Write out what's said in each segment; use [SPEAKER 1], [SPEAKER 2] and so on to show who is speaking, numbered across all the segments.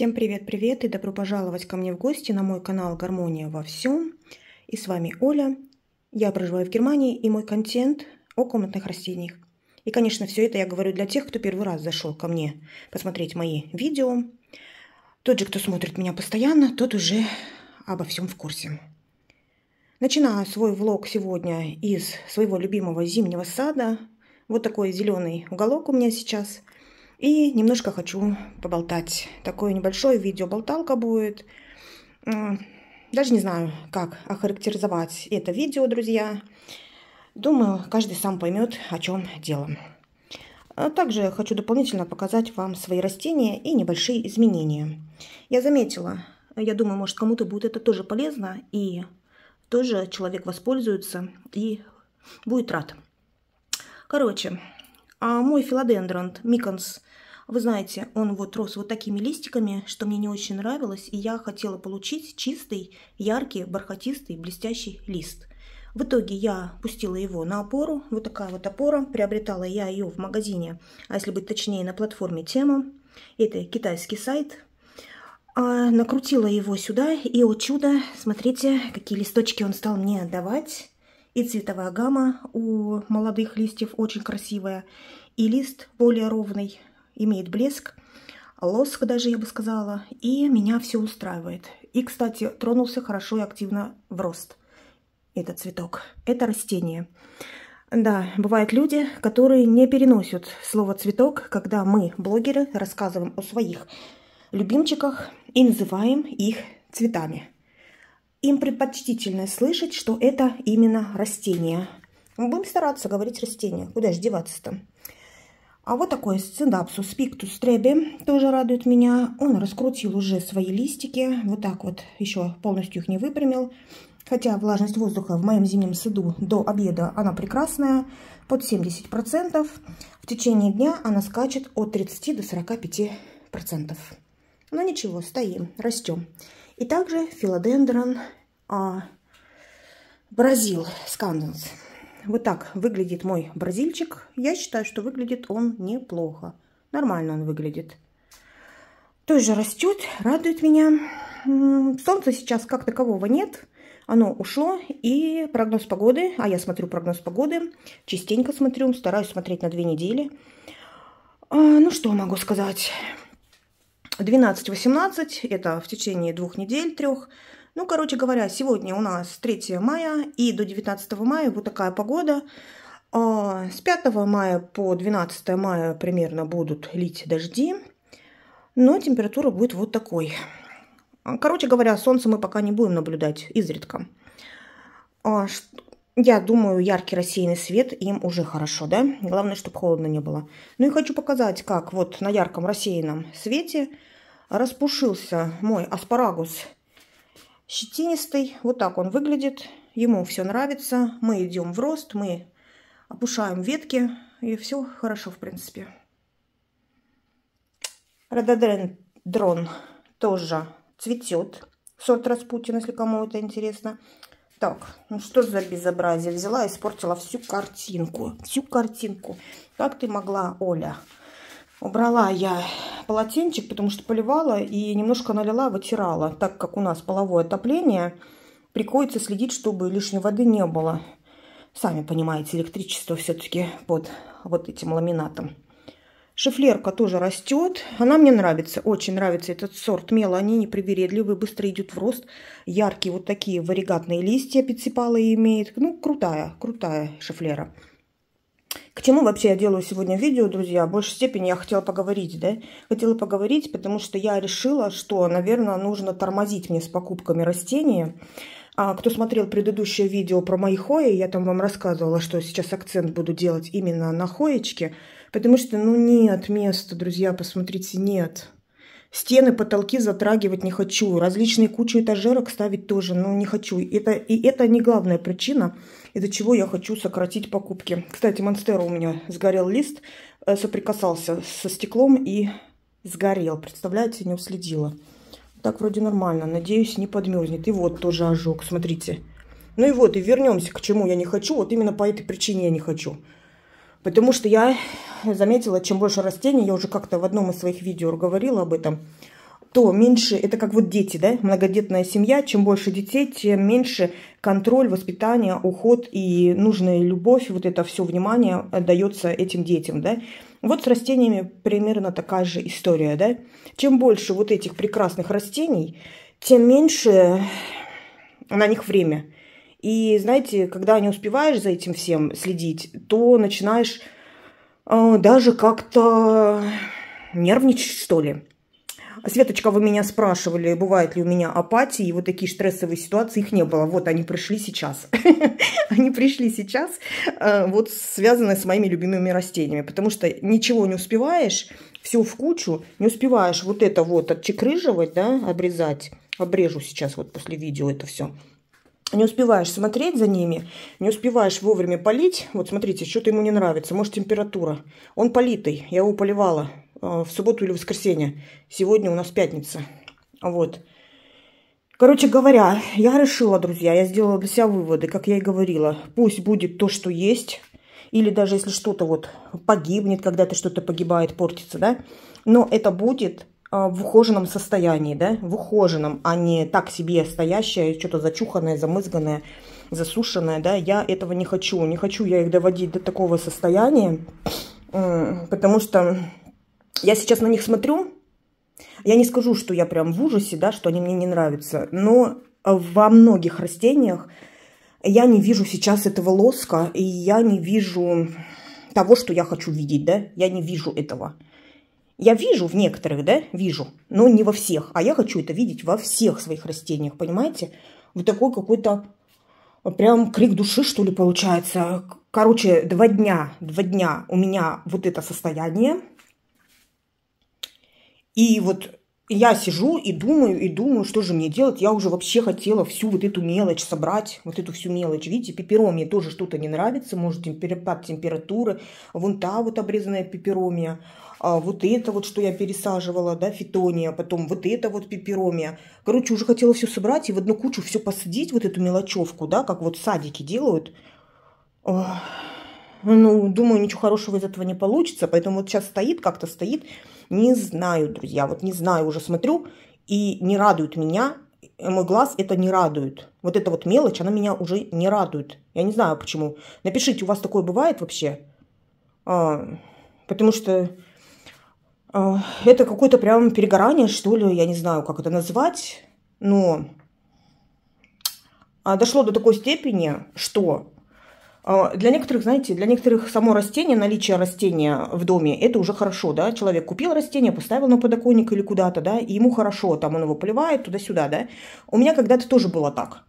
[SPEAKER 1] Всем привет-привет и добро пожаловать ко мне в гости на мой канал Гармония во всем. И с вами Оля. Я проживаю в Германии и мой контент о комнатных растениях. И, конечно, все это я говорю для тех, кто первый раз зашел ко мне посмотреть мои видео. Тот же, кто смотрит меня постоянно, тот уже обо всем в курсе. Начинаю свой влог сегодня из своего любимого зимнего сада. Вот такой зеленый уголок у меня сейчас – и немножко хочу поболтать. Такое небольшое видео болталка будет. Даже не знаю, как охарактеризовать это видео, друзья. Думаю, каждый сам поймет, о чем дело. А также хочу дополнительно показать вам свои растения и небольшие изменения. Я заметила, я думаю, может кому-то будет это тоже полезно, и тоже человек воспользуется и будет рад. Короче, а мой филодендрон Миконс вы знаете, он вот рос вот такими листиками, что мне не очень нравилось, и я хотела получить чистый, яркий, бархатистый, блестящий лист. В итоге я пустила его на опору, вот такая вот опора, приобретала я ее в магазине, а если быть точнее, на платформе Тема. Это китайский сайт. А, накрутила его сюда, и, о чудо, смотрите, какие листочки он стал мне давать. И цветовая гамма у молодых листьев очень красивая, и лист более ровный, имеет блеск, лоск даже, я бы сказала, и меня все устраивает. И, кстати, тронулся хорошо и активно в рост этот цветок. Это растение. Да, бывают люди, которые не переносят слово «цветок», когда мы, блогеры, рассказываем о своих любимчиках и называем их цветами. Им предпочтительно слышать, что это именно растение. Мы будем стараться говорить растение. Куда же деваться-то? А вот такой сцинапсус пиктус треби тоже радует меня. Он раскрутил уже свои листики. Вот так вот еще полностью их не выпрямил. Хотя влажность воздуха в моем зимнем саду до обеда она прекрасная, под 70%. В течение дня она скачет от 30 до 45%. Но ничего, стоим, растем. И также филодендрон а, бразил сканденс. Вот так выглядит мой бразильчик. Я считаю, что выглядит он неплохо. Нормально он выглядит. Тоже растет, радует меня. Солнца сейчас как такового нет. Оно ушло. И прогноз погоды, а я смотрю прогноз погоды, частенько смотрю, стараюсь смотреть на две недели. А, ну, что могу сказать? 12-18, это в течение двух недель, трех. Ну, короче говоря, сегодня у нас 3 мая и до 19 мая вот такая погода. А, с 5 мая по 12 мая примерно будут лить дожди, но температура будет вот такой. Короче говоря, солнце мы пока не будем наблюдать изредка. А, я думаю, яркий рассеянный свет им уже хорошо, да? Главное, чтобы холодно не было. Ну и хочу показать, как вот на ярком рассеянном свете распушился мой аспарагус щетинистый. Вот так он выглядит. Ему все нравится. Мы идем в рост, мы опушаем ветки. И все хорошо, в принципе. Рододендрон тоже цветет. Сорт Распутин, если кому это интересно. Так, ну что за безобразие? Взяла и испортила всю картинку. Всю картинку. Как ты могла, Оля? Убрала я полотенчик, потому что поливала и немножко налила, вытирала. Так как у нас половое отопление, приходится следить, чтобы лишней воды не было. Сами понимаете, электричество все-таки под вот этим ламинатом. Шифлерка тоже растет. Она мне нравится, очень нравится этот сорт мела. Они непривередливые, быстро идут в рост. Яркие вот такие варигатные листья пицципалы имеет. Ну, крутая, крутая шифлера. К чему вообще я делаю сегодня видео, друзья? В большей степени я хотела поговорить, да? Хотела поговорить, потому что я решила, что, наверное, нужно тормозить мне с покупками растения. А кто смотрел предыдущее видео про мои хои, я там вам рассказывала, что сейчас акцент буду делать именно на хоечке, потому что, ну, нет места, друзья, посмотрите, нет. Стены, потолки затрагивать не хочу. Различные кучи этажерок ставить тоже, ну, не хочу. Это, и это не главная причина, из-за чего я хочу сократить покупки. Кстати, Монстера у меня сгорел лист, э, соприкасался со стеклом и сгорел. Представляете, не уследила. Так вроде нормально. Надеюсь, не подмерзнет. И вот тоже ожог, смотрите. Ну и вот, и вернемся к чему я не хочу. Вот именно по этой причине я не хочу. Потому что я заметила, чем больше растений, я уже как-то в одном из своих видео говорила об этом, то меньше, это как вот дети, да, многодетная семья, чем больше детей, тем меньше контроль, воспитание, уход и нужная любовь, вот это все внимание дается этим детям, да. Вот с растениями примерно такая же история, да. Чем больше вот этих прекрасных растений, тем меньше на них время. И знаете, когда не успеваешь за этим всем следить, то начинаешь э, даже как-то нервничать, что ли. Светочка, вы меня спрашивали, бывает ли у меня апатии, и вот такие стрессовые ситуации, их не было. Вот они пришли сейчас. Они пришли сейчас, э, вот связанные с моими любимыми растениями, потому что ничего не успеваешь, все в кучу, не успеваешь вот это вот отчекрыживать, да, обрезать. Обрежу сейчас вот после видео это все не успеваешь смотреть за ними, не успеваешь вовремя полить. Вот смотрите, что-то ему не нравится. Может, температура. Он политый. Я его поливала э, в субботу или воскресенье. Сегодня у нас пятница. Вот. Короче говоря, я решила, друзья, я сделала для себя выводы, как я и говорила. Пусть будет то, что есть. Или даже если что-то вот погибнет, когда-то что-то погибает, портится, да. Но это будет в ухоженном состоянии, да, в ухоженном, а не так себе стоящее, что-то зачуханное, замызганное, засушенное, да, я этого не хочу, не хочу я их доводить до такого состояния, потому что я сейчас на них смотрю, я не скажу, что я прям в ужасе, да, что они мне не нравятся, но во многих растениях я не вижу сейчас этого лоска, и я не вижу того, что я хочу видеть, да, я не вижу этого. Я вижу в некоторых, да, вижу, но не во всех. А я хочу это видеть во всех своих растениях, понимаете? Вот такой какой-то прям крик души, что ли, получается. Короче, два дня, два дня у меня вот это состояние. И вот я сижу и думаю, и думаю, что же мне делать. Я уже вообще хотела всю вот эту мелочь собрать, вот эту всю мелочь. Видите, пеперомия тоже что-то не нравится, может, перепад температуры. Вон та вот обрезанная пеперомия вот это вот, что я пересаживала, да, фитония, потом вот это вот пеперомия. Короче, уже хотела все собрать и в одну кучу все посадить, вот эту мелочевку, да, как вот садики делают. Ну, думаю, ничего хорошего из этого не получится, поэтому вот сейчас стоит, как-то стоит. Не знаю, друзья, вот не знаю, уже смотрю, и не радует меня, мой глаз это не радует. Вот эта вот мелочь, она меня уже не радует. Я не знаю почему. Напишите, у вас такое бывает вообще? А, потому что а, это какое-то прям перегорание, что ли, я не знаю, как это назвать, но а, дошло до такой степени, что а, для некоторых, знаете, для некоторых само растение, наличие растения в доме, это уже хорошо, да, человек купил растение, поставил на подоконник или куда-то, да, и ему хорошо, там он его поливает туда-сюда, да. У меня когда-то тоже было так.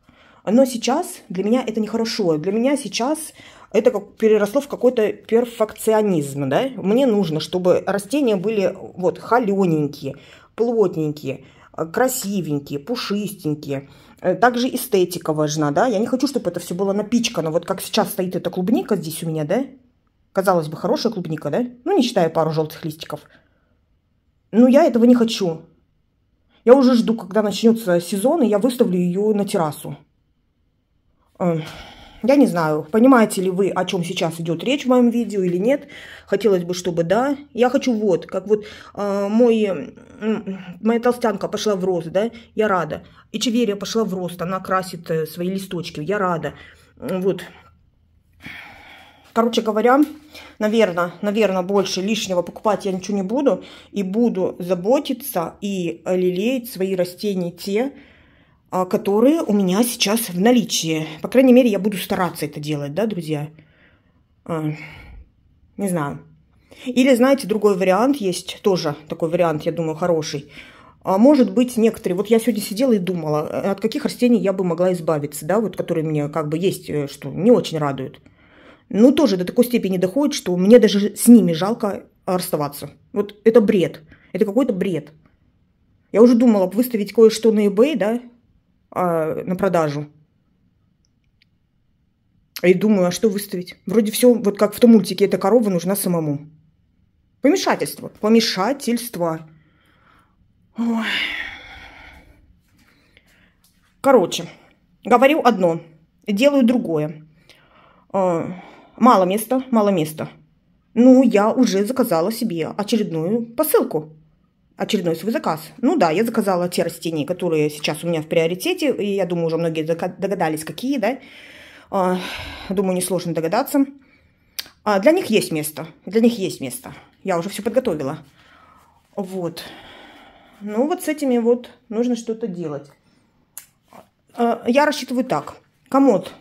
[SPEAKER 1] Но сейчас для меня это нехорошо. Для меня сейчас это как переросло в какой-то перфекционизм, да. Мне нужно, чтобы растения были вот холененькие, плотненькие, красивенькие, пушистенькие. Также эстетика важна, да. Я не хочу, чтобы это все было напичкано. Вот как сейчас стоит эта клубника здесь у меня, да. Казалось бы, хорошая клубника, да? Ну, не считая пару желтых листиков. Но я этого не хочу. Я уже жду, когда начнется сезон, и я выставлю ее на террасу. Эм, я не знаю, понимаете ли вы, о чем сейчас идет речь в моем видео или нет. Хотелось бы, чтобы да. Я хочу вот, как вот э, мой, моя толстянка пошла в рост, да, я рада. И Чеверия пошла в рост, она красит э, свои листочки, я рада. Вот. Короче говоря, наверное, наверное, больше лишнего покупать я ничего не буду. И буду заботиться и лелеять свои растения те, которые у меня сейчас в наличии. По крайней мере, я буду стараться это делать, да, друзья? А, не знаю. Или, знаете, другой вариант есть, тоже такой вариант, я думаю, хороший. А может быть, некоторые... Вот я сегодня сидела и думала, от каких растений я бы могла избавиться, да, вот которые мне как бы есть, э, что не очень радуют. Ну, тоже до такой степени доходит, что мне даже с ними жалко расставаться. Вот это бред. Это какой-то бред. Я уже думала выставить кое-что на eBay, да, а, на продажу. И думаю, а что выставить? Вроде все, вот как в том мультике, эта корова нужна самому. Помешательство. Помешательство. Ой. Короче, говорю одно, делаю другое. А, мало места, мало места. Ну, я уже заказала себе очередную посылку. Очередной свой заказ. Ну да, я заказала те растения, которые сейчас у меня в приоритете, и я думаю, уже многие догадались, какие, да. А, думаю, несложно догадаться. А, для них есть место, для них есть место. Я уже все подготовила. Вот. Ну вот с этими вот нужно что-то делать. А, я рассчитываю так. Комод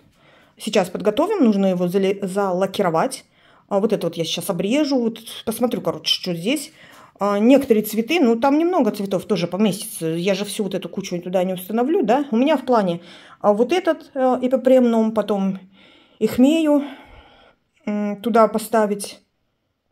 [SPEAKER 1] сейчас подготовим, нужно его залакировать. Вот это вот я сейчас обрежу, вот посмотрю, короче, что здесь. А, некоторые цветы, ну там немного цветов тоже поместится. Я же всю вот эту кучу туда не установлю, да. У меня в плане а вот этот э, ипопремном, потом ихмею туда поставить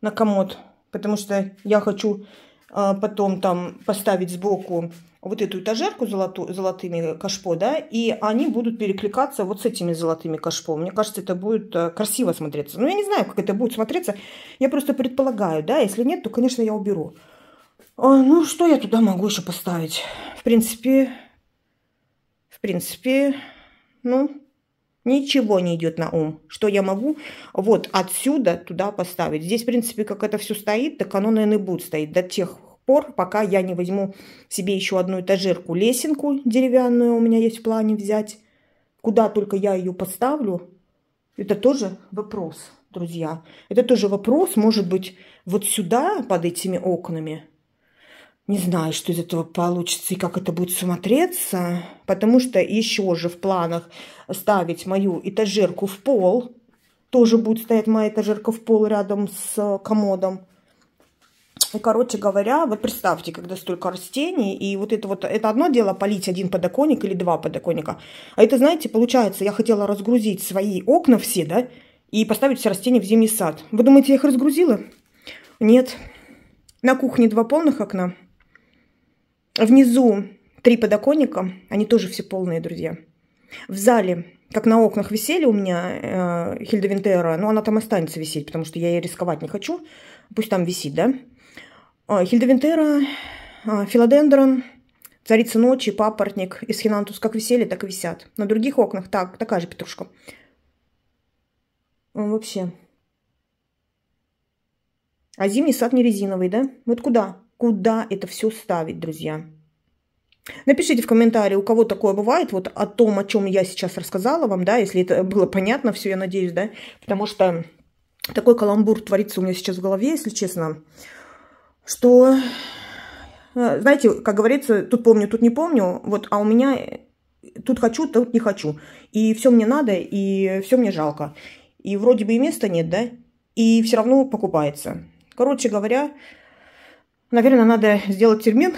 [SPEAKER 1] на комод. Потому что я хочу потом там поставить сбоку вот эту этажерку золоту, золотыми кашпо, да, и они будут перекликаться вот с этими золотыми кашпо. Мне кажется, это будет э, красиво смотреться. Но я не знаю, как это будет смотреться. Я просто предполагаю, да. Если нет, то, конечно, я уберу. А, ну, что я туда могу еще поставить? В принципе, в принципе, ну, ничего не идет на ум. Что я могу вот отсюда туда поставить? Здесь, в принципе, как это все стоит, так оно, наверное, и будет стоять до тех пор, пока я не возьму себе еще одну этажерку, лесенку деревянную у меня есть в плане взять. Куда только я ее поставлю, это тоже вопрос, друзья. Это тоже вопрос, может быть, вот сюда, под этими окнами. Не знаю, что из этого получится и как это будет смотреться, потому что еще же в планах ставить мою этажерку в пол. Тоже будет стоять моя этажерка в пол рядом с комодом. И, короче говоря, вот представьте, когда столько растений, и вот это вот, это одно дело полить один подоконник или два подоконника. А это, знаете, получается, я хотела разгрузить свои окна все, да, и поставить все растения в зимний сад. Вы думаете, я их разгрузила? Нет. На кухне два полных окна. Внизу три подоконника, они тоже все полные, друзья. В зале, как на окнах висели у меня э, Хильда Винтера, но она там останется висеть, потому что я ей рисковать не хочу. Пусть там висит, да? А, Хильдевинтера, а, филодендрон, царица ночи, папоротник из хинантус как висели, так и висят. На других окнах так, такая же петрушка. Вообще. А зимний сад не резиновый, да? Вот куда? Куда это все ставить, друзья? Напишите в комментарии, у кого такое бывает, вот о том, о чем я сейчас рассказала вам, да, если это было понятно все, я надеюсь, да, потому что такой каламбур творится у меня сейчас в голове, если честно что, э, знаете, как говорится, тут помню, тут не помню, вот, а у меня тут хочу, тут не хочу. И все мне надо, и все мне жалко. И вроде бы и места нет, да, и все равно покупается. Короче говоря, наверное, надо сделать термин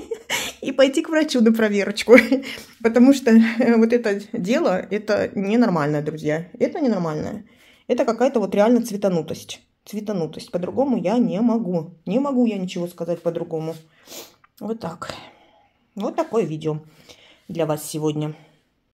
[SPEAKER 1] и пойти к врачу на проверочку. Потому что вот это дело, это ненормальное, друзья. Это ненормальное. Это какая-то вот реально цветанутость цветанутость. По-другому я не могу. Не могу я ничего сказать по-другому. Вот так. Вот такое видео для вас сегодня.